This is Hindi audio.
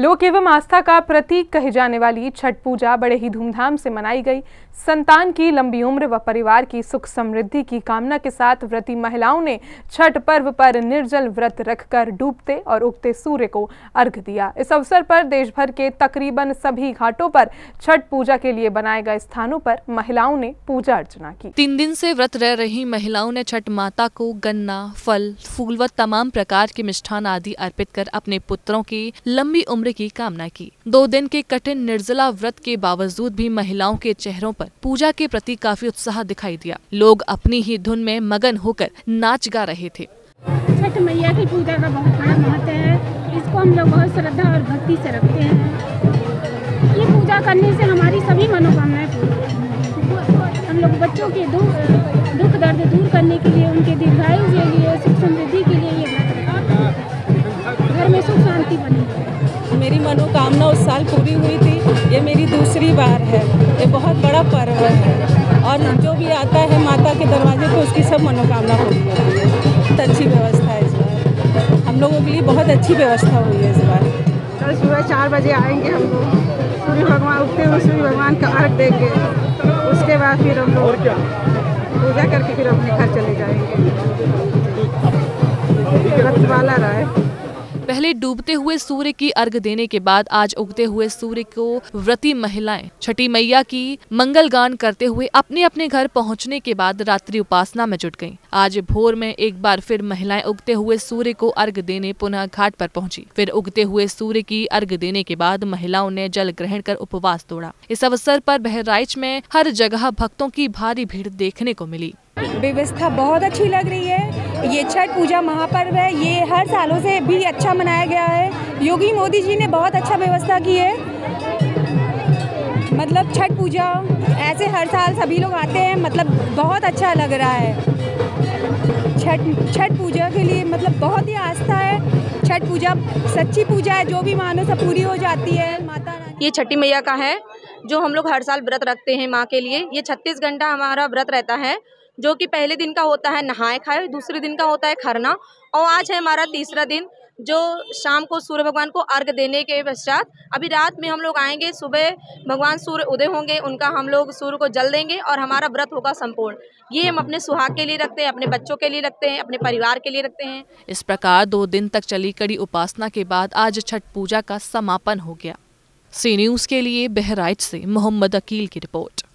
लोक एवं आस्था का प्रतीक कही जाने वाली छठ पूजा बड़े ही धूमधाम से मनाई गई। संतान की लंबी उम्र व परिवार की सुख समृद्धि की कामना के साथ व्रती महिलाओं ने छठ पर्व पर निर्जल व्रत रखकर डूबते और उगते सूर्य को अर्घ दिया। इस अवसर पर देश भर के तकरीबन सभी घाटों पर छठ पूजा के लिए बनाए गए स्थानों पर महिलाओं ने पूजा अर्चना की। तीन दिन से व्रत रह रही महिलाओं ने छठ माता को गन्ना, फल, फूल व तमाम प्रकार के मिष्ठान आदि अर्पित कर अपने पुत्रों की लंबी उम्र की कामना की। दो दिन के कठिन निर्जला व्रत के बावजूद भी महिलाओं के चेहरों पर पूजा के प्रति काफ़ी उत्साह दिखाई दिया। लोग अपनी ही धुन में मगन होकर नाच गा रहे थे। छठ मैया की पूजा का बहुत बड़ा महत्व है। इसको हम लोग बहुत श्रद्धा और भक्ति से रखते हैं। ये पूजा करने से हमारी सभी मेरी मनोकामना उस साल पूरी हुई थी। ये मेरी दूसरी बार है। ये बहुत बड़ा पर्व है। और जो भी आता है माता के दरवाजे पे, उसकी सब मनोकामना पूरी होती है। बहुत अच्छी व्यवस्था है इस बार। हम लोगों के लिए बहुत अच्छी व्यवस्था हुई है इस बार। कल सुबह चार बजे आएँगे हम लोग। सूर्य भगवान, उगते हुए सूर्य भगवान का अर्घ देंगे। उसके बाद फिर हम लोग पूजा करके फिर अपने घर चले जाएँगे। रतवाला राय पहले डूबते हुए सूर्य की अर्घ देने के बाद आज उगते हुए सूर्य को व्रती महिलाएँ। छठी मैया की मंगल गान करते हुए अपने अपने घर पहुँचने के बाद रात्रि उपासना में जुट गईं। आज भोर में एक बार फिर महिलाएँ उगते हुए सूर्य को अर्घ देने पुनः घाट पर पहुँची। फिर उगते हुए सूर्य की अर्घ देने के बाद महिलाओं ने जल ग्रहण कर उपवास तोड़ा। इस अवसर पर बहराइच में हर जगह भक्तों की भारी भीड़ देखने को मिली। व्यवस्था बहुत अच्छी लग रही है। ये छठ पूजा महापर्व है। ये हर सालों से भी अच्छा मनाया गया है। योगी मोदी जी ने बहुत अच्छा व्यवस्था की है। मतलब छठ पूजा ऐसे हर साल सभी लोग आते हैं मतलब बहुत अच्छा लग रहा है। छठ छठ पूजा के लिए मतलब बहुत ही आस्था है। छठ पूजा सच्ची पूजा है, जो भी मानो सब पूरी हो जाती है। माता ये छठी मैया का है, जो हम लोग हर साल व्रत रखते हैं माँ के लिए। ये छत्तीस घंटा हमारा व्रत रहता है। जो कि पहले दिन का होता है नहाए खाए, दूसरे दिन का होता है खरना। और आज है हमारा तीसरा दिन, जो शाम को सूर्य भगवान को अर्घ देने के पश्चात अभी रात में हम लोग आएँगे, सुबह भगवान सूर्य उदय होंगे, उनका हम लोग सूर्य को जल देंगे और हमारा व्रत होगा संपूर्ण। ये हम अपने सुहाग के लिए रखते हैं, अपने बच्चों के लिए रखते हैं, अपने परिवार के लिए रखते हैं। इस प्रकार दो दिन तक चली कड़ी उपासना के बाद आज छठ पूजा का समापन हो गया। सी न्यूज़ के लिए बहराइच से मोहम्मद अकील की रिपोर्ट।